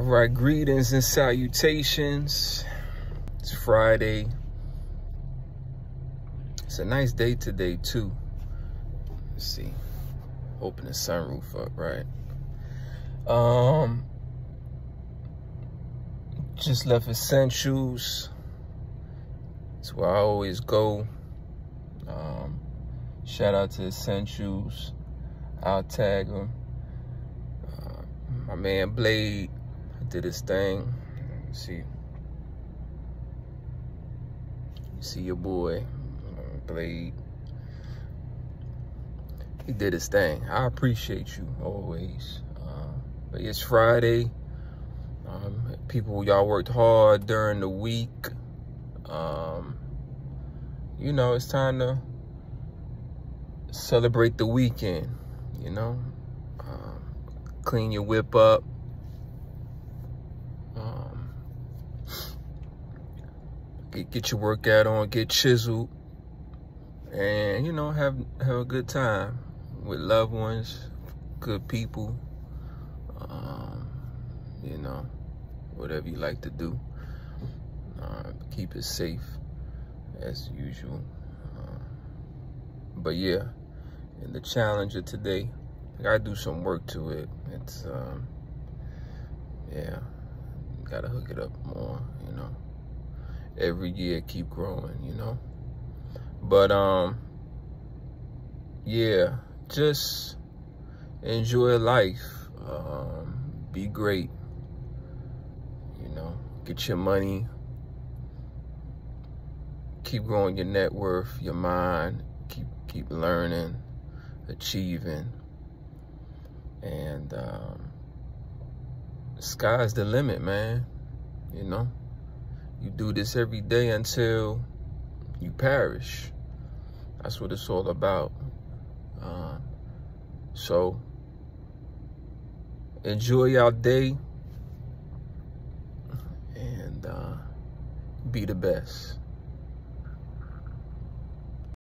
All right, greetings and salutations. It's Friday. It's a nice day today too. Let's see. Open the sunroof up, right? Um just left Essentials. It's where I always go. Um, shout out to Essentials. I'll tag them. Uh, my man Blade did his thing. see, see your boy Blade. He did his thing. I appreciate you always. Uh, but it's Friday. Um, people, y'all worked hard during the week. Um, you know, it's time to celebrate the weekend, you know? Um, clean your whip up. Um, get, get your workout on, get chiseled. And, you know, have, have a good time with loved ones, good people. Um, you know whatever you like to do. Uh, keep it safe as usual. Uh, but yeah, and the challenge of today, I gotta do some work to it. It's, um, yeah, gotta hook it up more, you know. Every year keep growing, you know. But, um, yeah, just enjoy life. Um, be great You know, get your money, keep growing your net worth, your mind, keep keep learning, achieving, and um, sky's the limit, man. You know, you do this every day until you perish. That's what it's all about. Um, so enjoy your day and uh, be the best.